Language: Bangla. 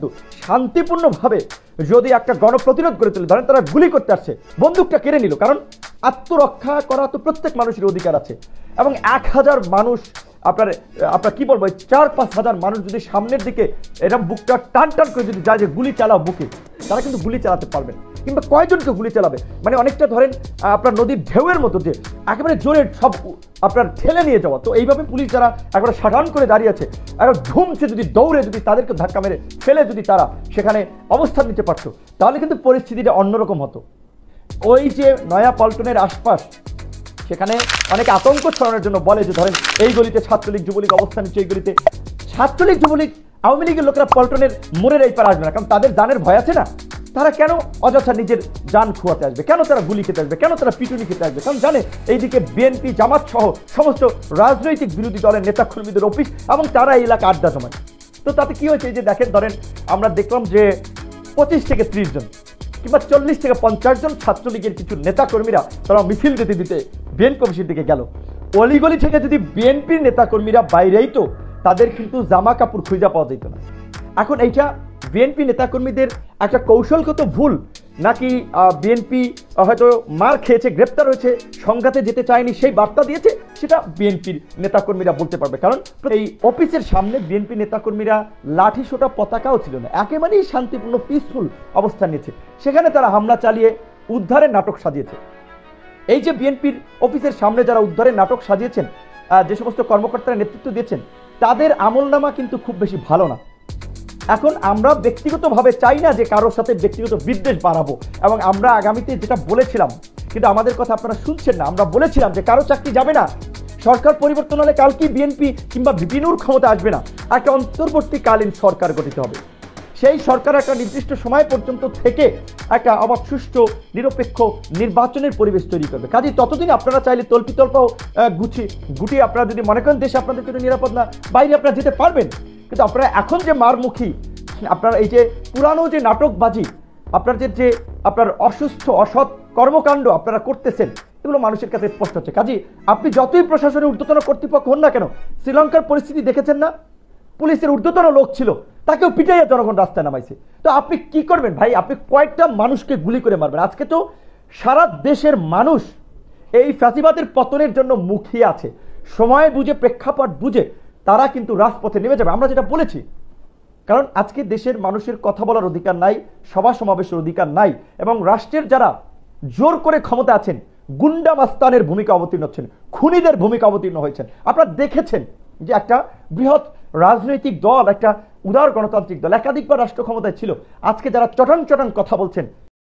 কিন্তু শান্তিপূর্ণভাবে যদি একটা গণপ্রতিরোধ করে তুলে ধরেন, তারা গুলি করতে আসছে, বন্দুকটা কেড়ে নিল, কারণ আত্মরক্ষা করা তো প্রত্যেক মানুষের অধিকার আছে। এবং এক হাজার মানুষ, আপনার আপনার কি বলব চার পাঁচ হাজার মানুষ যদি সামনের দিকে এরকম বুকটা টান টান করে যদি যায় যে গুলি চালাও বুকে তারা কিন্তু গুলি চালাতে পারবেন কিংবা কয়জনকে গুলি চালাবে? মানে অনেকটা ধরেন আপনার নদীর ঢেউয়ের মতো যে, একেবারে জোরে সব আপনার ঠেলে নিয়ে যাওয়া। তো এইভাবে পুলিশ যারা একবারে সাধারণ করে দাঁড়িয়ে আছে একবার ধুমছে যদি দৌড়ে যদি তাদেরকে ধাক্কা মেরে ফেলে যদি তারা সেখানে অবস্থান নিতে পারতো, তাহলে কিন্তু পরিস্থিতিটা অন্যরকম হতো। ওই যে নয়া পল্টনের আশপাশ, সেখানে অনেক আতঙ্ক ছড়ানোর জন্য বলে যে, ধরেন, এই গলিতে ছাত্রলীগ, যুবলীগ অবস্থান নিচ্ছে এই গলিতে। ছাত্রলীগ, যুবলীগ, আওয়ামী লীগের লোকেরা পল্টনের মোড়ের এই পার আসবে না, কারণ তাদের দানের ভয় আছে না? তারা কেন অযথা নিজের যান খোয়াতে আসবে? কেন তারা গুলি খেতে আসবে? কেন তারা পিটুনি খেতে আসবে? কারণ জানে, এইদিকে বিএনপি, জামাত সহ সমস্ত রাজনৈতিক বিরোধী দলের নেতা কর্মীদের অফিস এবং তারা এই এলাকা আড্ডা জমায়। তো তাতে কি হয়েছে? যে দেখেন, ধরেন, আমরা দেখলাম যে পঁচিশ থেকে ত্রিশ জন কিংবা চল্লিশ থেকে পঞ্চাশ জন ছাত্রলীগের কিছু নেতাকর্মীরা তারা মিছিল দিতে দিতে বিএনপি অফিসের দিকে গেল। অলিগলি থেকে যদি বিএনপির নেতাকর্মীরা বাইরেই তো তাদের কিন্তু জামা কাপড় খুঁজে পাওয়া যেত না। এখন এইটা বিএনপি নেতাকর্মীদের একটা কৌশলগত ভুল, নাকি বিএনপি হয়তো মার খেয়েছে, গ্রেপ্তার হয়েছে, সংঘাতে যেতে চায়নি, সেই বার্তা দিয়েছে, সেটা বিএনপির নেতাকর্মীরা বলতে পারবে। কারণ এই অফিসের সামনে বিএনপি নেতাকর্মীরা লাঠি সোটা পতাকাও ছিল না, একেবারেই শান্তিপূর্ণ পিসফুল অবস্থান নিয়েছে। সেখানে তারা হামলা চালিয়ে উদ্ধারের নাটক সাজিয়েছে। এই যে বিএনপির অফিসের সামনে যারা উদ্ধারের নাটক সাজিয়েছেন যে সমস্ত কর্মকর্তারা নেতৃত্ব দিয়েছেন, তাদের আমলনামা কিন্তু খুব বেশি ভালো না। এখন আমরা ব্যক্তিগতভাবে চাই না যে কারোর সাথে ব্যক্তিগত বিদ্বেষ বাড়াবো। এবং আমরা আগামীতে যেটা বলেছিলাম, কিন্তু আমাদের কথা আপনারা শুনছেন না, আমরা বলেছিলাম যে কারও চাকরি যাবে না। সরকার পরিবর্তন হলে কালকে বিএনপি কিংবা বিপিনুর ক্ষমতা আসবে না? একটা অন্তর্বর্তীকালীন সরকার গঠিত হবে। সেই সরকার একটা নির্দিষ্ট সময় পর্যন্ত থেকে একটা অবাধ, সুষ্ঠু, নিরপেক্ষ নির্বাচনের পরিবেশ তৈরি করবে। কাজে ততদিন আপনারা চাইলে তল্পি তল্পাও গুছি গুটিয়ে আপনারা যদি মনে করেন দেশে আপনাদের জন্য নিরাপদ না, বাইরে আপনারা যেতে পারবেন। কিন্তু আপনারা এখন যে মারমুখী, আপনার এই যে পুরানো যে নাটকবাজি আপনাদের যে আপনার অসুস্থ, অসৎ কর্মকাণ্ড আপনারা করতেছেন, এগুলো মানুষের কাছে স্পষ্ট হচ্ছে। কাজী, আপনি যতই প্রশাসনের ঊর্ধ্বতন কর্তৃপক্ষ হন না কেন, শ্রীলঙ্কার পরিস্থিতি দেখেছেন না? পুলিশের ঊর্ধ্বতন লোক ছিল, তাকেও পিটাইয়া জনগণ রাস্তায় নামাইছে। তো আপনি কি করবেন ভাই? আপনি কয়েকটা মানুষকে গুলি করে মারবেন। আজকে তো সারা দেশের মানুষ এই ফ্যাসিবাদের পতনের জন্য মুখিয়ে আছে। সময় বুঝে, প্রেক্ষাপট বুঝে তারা কিন্তু রাজপথে নেমে যাবে। আমরা যেটা বলেছি, কারণ আজকে দেশের মানুষের কথা বলার অধিকার নাই, সভা সমাবেশের অধিকার নাই, এবং রাষ্ট্রের যারা জোর করে ক্ষমতা আছেন, গুন্ডা মাস্তানের ভূমিকা অবতীর্ণ হচ্ছেন, খুনিদের ভূমিকা অবতীর্ণ হয়েছেন। আপনারা দেখেছেন যে একটা বৃহৎ রাজনৈতিক দল, একটা উদার গণতান্ত্রিক দল, একাধিকবার রাষ্ট্র ক্ষমতায় ছিল। আজকে যারা চটান চটান কথা বলছেন